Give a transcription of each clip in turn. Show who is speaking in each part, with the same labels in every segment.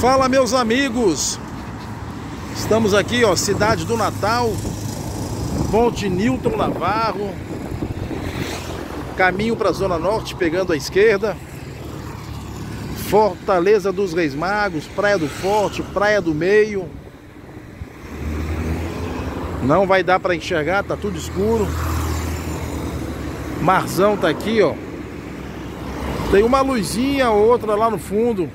Speaker 1: Fala meus amigos, estamos aqui ó, cidade do Natal, Ponte Newton Navarro, caminho para a Zona Norte, pegando a esquerda, Fortaleza dos Reis Magos, Praia do Forte, Praia do Meio, não vai dar para enxergar, tá tudo escuro, Marzão tá aqui ó, tem uma luzinha, outra lá no fundo,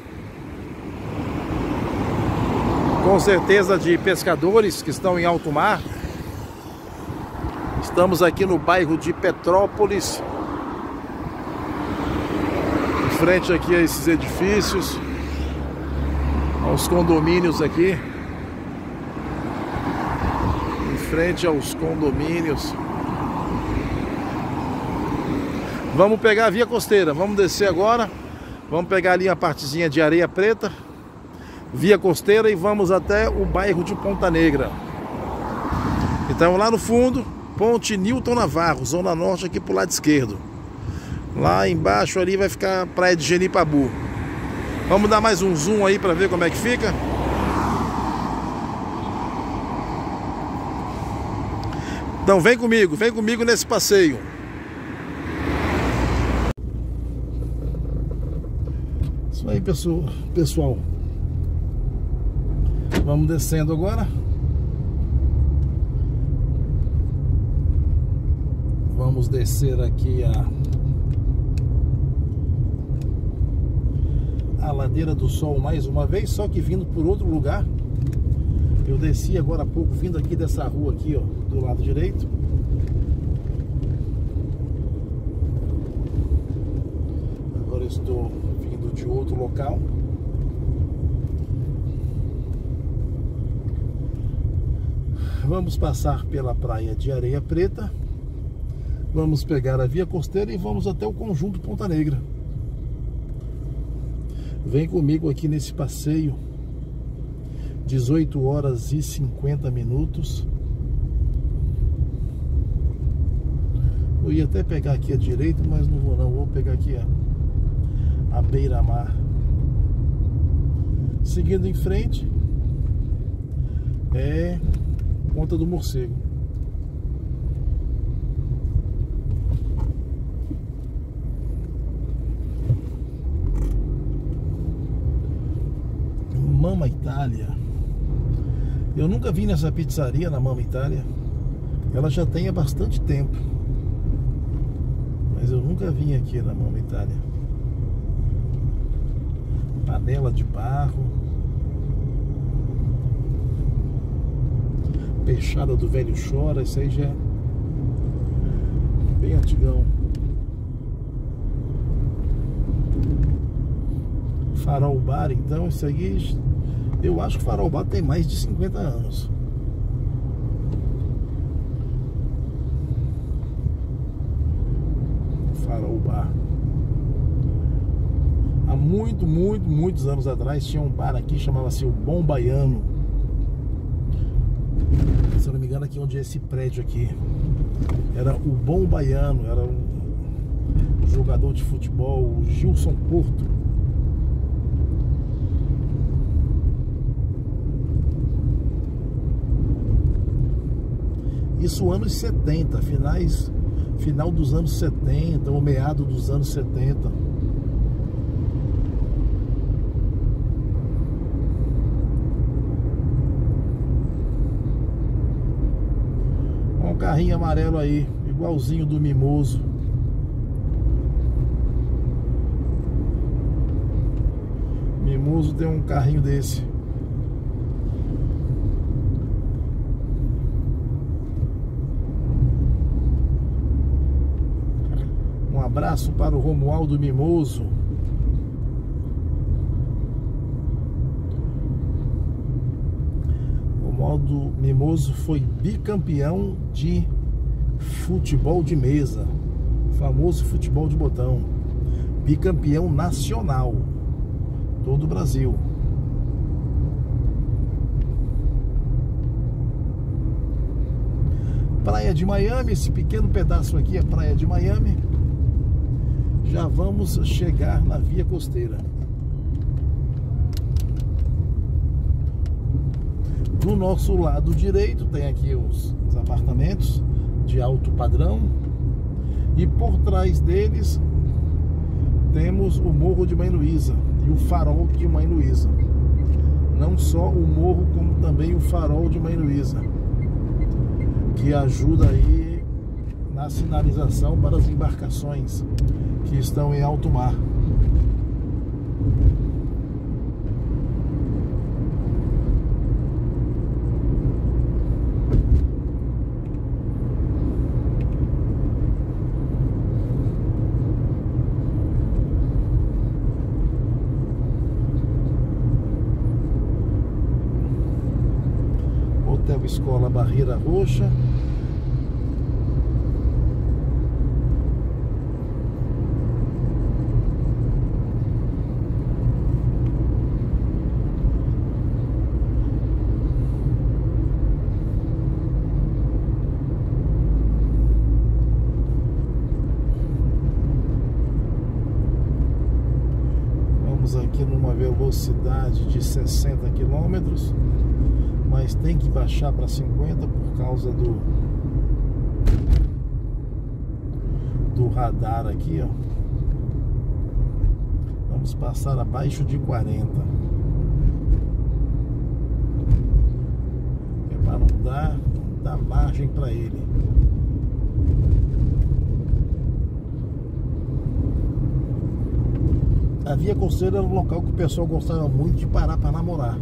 Speaker 1: com certeza de pescadores que estão em alto mar. Estamos aqui no bairro de Petrópolis. Em frente aqui a esses edifícios. Aos condomínios aqui. Em frente aos condomínios. Vamos pegar a via costeira. Vamos descer agora. Vamos pegar ali a partezinha de areia preta via costeira e vamos até o bairro de Ponta Negra. Então lá no fundo, Ponte Newton Navarro, Zona Norte aqui pro lado esquerdo. Lá embaixo ali vai ficar a Praia de Genipabu. Vamos dar mais um zoom aí para ver como é que fica. Então vem comigo, vem comigo nesse passeio. Isso aí, pessoal. Vamos descendo agora. Vamos descer aqui a a ladeira do sol mais uma vez, só que vindo por outro lugar. Eu desci agora há pouco vindo aqui dessa rua aqui, ó, do lado direito. Agora estou vindo de outro local. Vamos passar pela praia de Areia Preta. Vamos pegar a via costeira e vamos até o conjunto Ponta Negra. Vem comigo aqui nesse passeio. 18 horas e 50 minutos. Eu ia até pegar aqui a direita, mas não vou não. Vou pegar aqui a, a beira-mar. Seguindo em frente, é Ponta do Morcego. Mama Itália. Eu nunca vi nessa pizzaria na Mama Itália. Ela já tem há bastante tempo. Mas eu nunca vim aqui na Mama Itália. Panela de barro. Peixada do Velho Chora, isso aí já é bem antigão. Farol Bar, então, isso aí, eu acho que o Farol Bar tem mais de 50 anos. Farol Bar. Há muito, muito, muitos anos atrás tinha um bar aqui, chamava-se o Bom Baiano engano, aqui onde é esse prédio aqui. Era o Bom Baiano, era um jogador de futebol, o Gilson Porto. Isso anos 70, finais, final dos anos 70, ou meado dos anos 70. Um carrinho amarelo aí, igualzinho do Mimoso. Mimoso tem um carrinho desse. Um abraço para o Romualdo Mimoso. Romualdo Mimoso foi bicampeão de futebol de mesa, famoso futebol de botão, bicampeão nacional, todo o Brasil. Praia de Miami, esse pequeno pedaço aqui é Praia de Miami. Já vamos chegar na via costeira. Do nosso lado direito tem aqui os, os apartamentos de alto padrão e por trás deles temos o Morro de Mãe Luísa e o farol de Mãe Luísa. Não só o morro, como também o farol de Mãe Luísa, que ajuda aí na sinalização para as embarcações que estão em alto mar. Hotel Escola Barreira Roxa. Vamos aqui numa velocidade de 60 quilômetros mas tem que baixar para 50 por causa do do radar aqui, ó. Vamos passar abaixo de 40. É para não dar, dar margem para ele. A Via Costeira era um local que o pessoal gostava muito de parar para namorar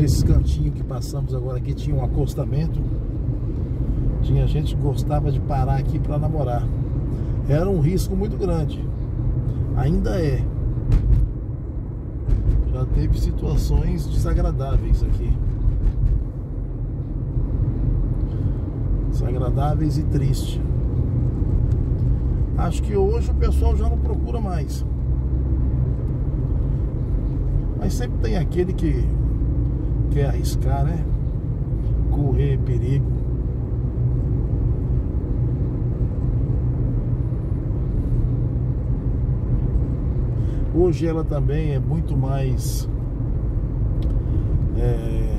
Speaker 1: nesse cantinho que passamos agora aqui tinha um acostamento. Tinha gente que gostava de parar aqui para namorar. Era um risco muito grande. Ainda é. Já teve situações desagradáveis aqui. Desagradáveis e tristes. Acho que hoje o pessoal já não procura mais. Mas sempre tem aquele que quer arriscar, né? Correr perigo. Hoje ela também é muito mais é,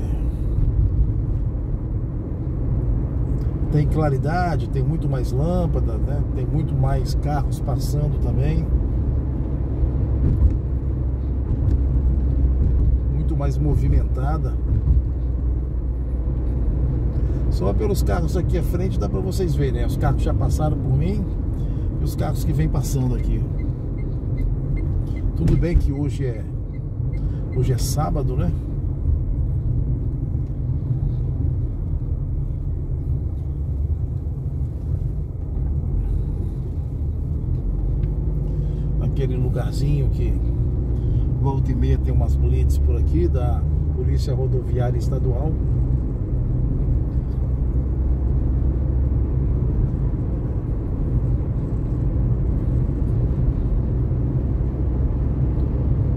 Speaker 1: tem claridade, tem muito mais lâmpada, né? tem muito mais carros passando também. Mais movimentada. Só pelos carros aqui à frente dá para vocês verem, né? Os carros já passaram por mim e os carros que vêm passando aqui. Tudo bem que hoje é hoje é sábado, né? Aquele lugarzinho que Volta e meia tem umas blitz por aqui da Polícia Rodoviária Estadual.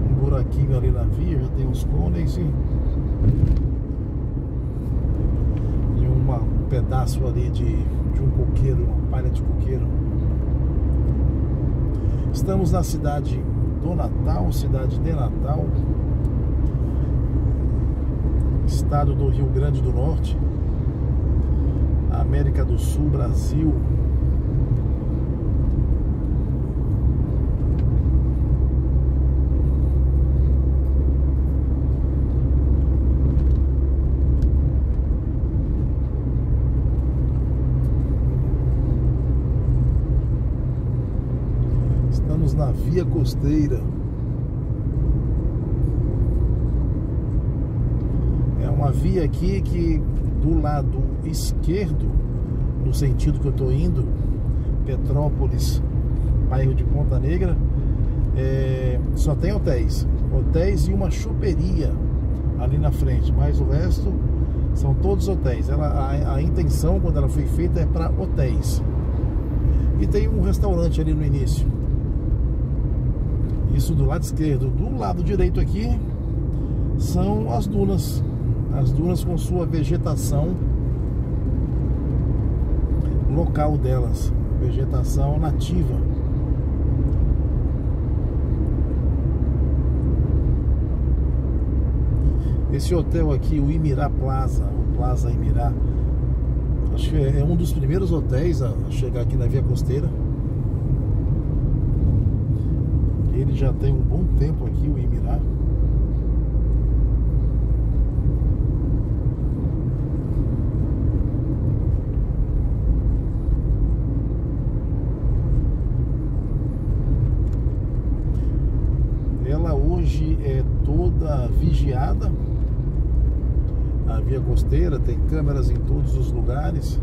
Speaker 1: Um buraquinho ali na via, já tem uns cones e, um pedaço ali de, de um coqueiro, uma palha de coqueiro. Estamos na cidade do Natal, cidade de Natal, estado do Rio Grande do Norte, América do Sul, Brasil. Na via costeira. É uma via aqui que do lado esquerdo, no sentido que eu estou indo, Petrópolis, bairro de Ponta Negra, é, só tem hotéis. Hotéis e uma choperia ali na frente, mas o resto são todos hotéis. Ela, a, a intenção, quando ela foi feita, é para hotéis. E tem um restaurante ali no início. Isso do lado esquerdo. Do lado direito aqui são as dunas. As dunas com sua vegetação local delas. Vegetação nativa. Esse hotel aqui, o Imirá Plaza, o Plaza Imirá, acho que é um dos primeiros hotéis a chegar aqui na Via Costeira. Ele já tem um bom tempo aqui, o Imirá. Ela hoje é toda vigiada. A via costeira tem câmeras em todos os lugares.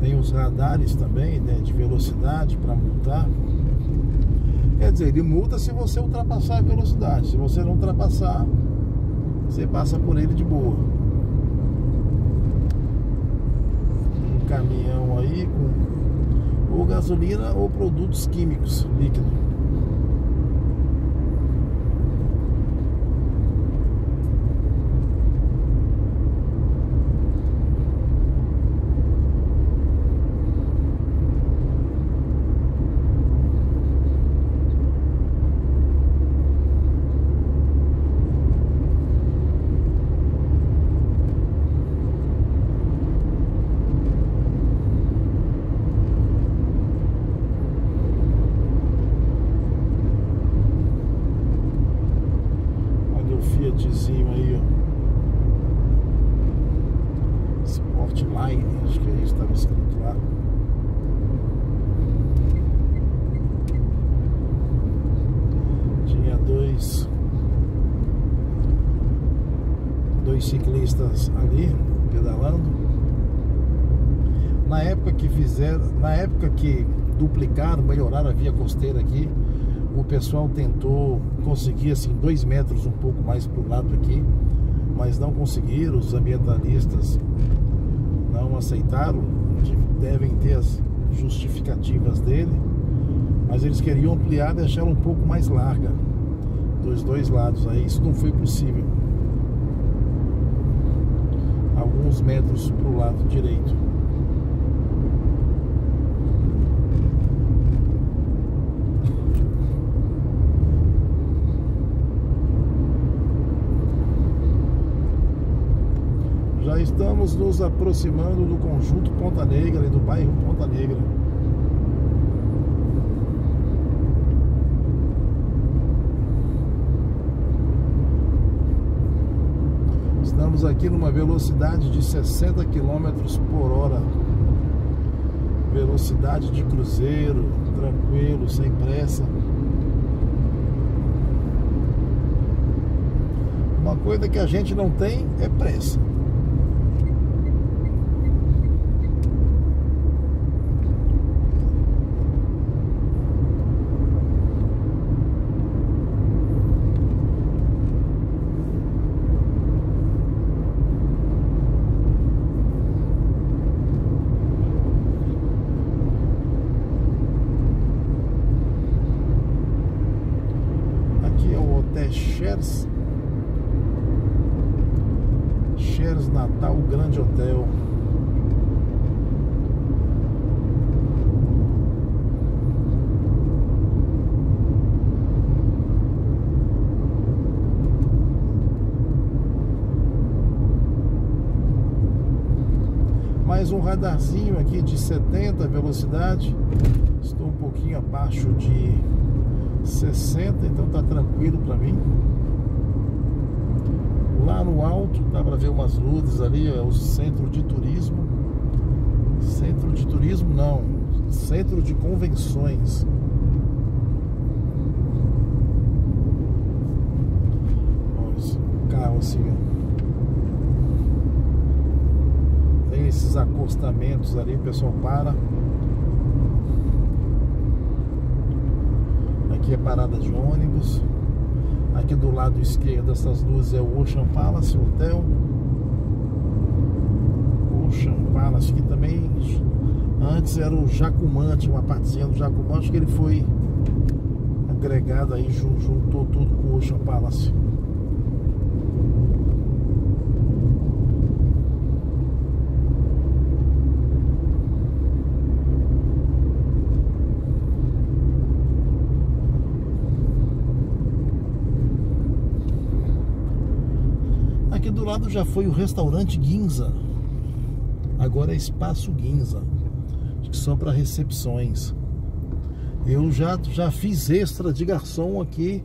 Speaker 1: Tem radares também, né, de velocidade para multar. Quer dizer, ele multa se você ultrapassar a velocidade. Se você não ultrapassar, você passa por ele de boa. Um caminhão aí com ou gasolina ou produtos químicos líquidos. Olha o Fiatzinho aí, ó. Sportline, acho que estava escrito lá. Tinha dois dois ciclistas ali pedalando. Na época que fizeram, na época que duplicaram, melhoraram a via costeira aqui, o pessoal tentou conseguir assim dois metros um pouco mais para o lado aqui, mas não conseguiram. Os ambientalistas não aceitaram, devem ter as justificativas dele, mas eles queriam ampliar, deixar ela um pouco mais larga dos dois lados. Aí isso não foi possível. Alguns metros para o lado direito. Já estamos nos aproximando do conjunto Ponta Negra e do bairro Ponta Negra. Estamos aqui numa velocidade de 60 km por hora. Velocidade de cruzeiro, tranquilo, sem pressa. Uma coisa que a gente não tem é pressa. Aqui é o Hotel Shares. Shares Natal Grande Hotel. Mais um radarzinho aqui de 70 velocidade. Estou um pouquinho abaixo de 60, então tá tranquilo para mim. Lá no alto dá para ver umas luzes ali, é o centro de turismo. Centro de turismo não, centro de convenções. Ó, esse carro assim, ó. Tem esses acostamentos ali, o pessoal para. Aqui é parada de ônibus. Aqui do lado esquerdo dessas luzes é o Ocean Palace Hotel. Ocean Palace, que também antes era o Jacumã, tinha uma partezinha do Jacumã, acho que ele foi agregado aí, juntou tudo com o Ocean Palace. Lado já foi o restaurante Guinza. Agora é Espaço Guinza. Acho que só para recepções. Eu já, já fiz extra de garçom aqui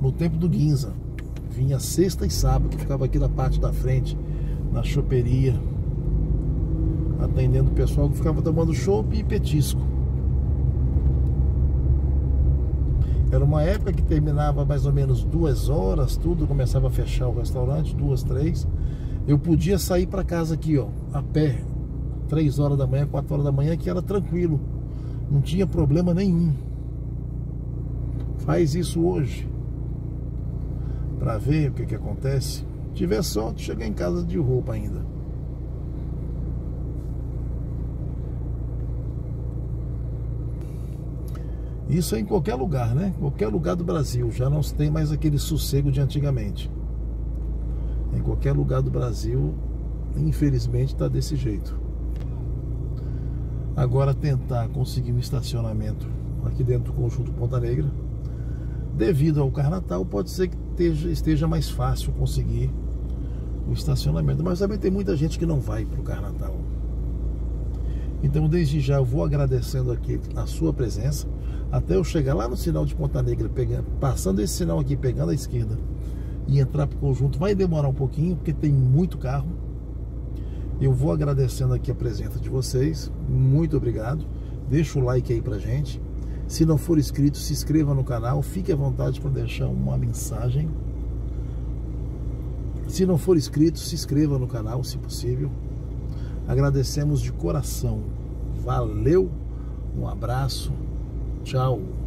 Speaker 1: no tempo do Guinza. Vinha sexta e sábado, ficava aqui na parte da frente, na choperia, atendendo o pessoal que ficava tomando chopp e petisco. Era uma época que terminava mais ou menos duas horas, tudo começava a fechar o restaurante, duas, três. Eu podia sair para casa aqui, ó, a pé, três horas da manhã, quatro horas da manhã, que era tranquilo, não tinha problema nenhum. Faz isso hoje, para ver o que que acontece. Tiver sorte, chegar em casa de roupa ainda. Isso é em qualquer lugar, né? Qualquer lugar do Brasil. Já não se tem mais aquele sossego de antigamente. Em qualquer lugar do Brasil, infelizmente, está desse jeito. Agora tentar conseguir um estacionamento aqui dentro do conjunto Ponta Negra, devido ao Carnatal, pode ser que esteja, esteja mais fácil conseguir o estacionamento. Mas também tem muita gente que não vai para o Carnatal. Então, desde já, eu vou agradecendo aqui a sua presença até eu chegar lá no sinal de Ponta Negra, pegando, passando esse sinal aqui, pegando a esquerda e entrar para o conjunto, vai demorar um pouquinho, porque tem muito carro. Eu vou agradecendo aqui a presença de vocês, muito obrigado. Deixa o like aí pra gente. Se não for inscrito, se inscreva no canal, fique à vontade para deixar uma mensagem. Se não for inscrito, se inscreva no canal, se possível. Agradecemos de coração. Valeu, um abraço. Tchau.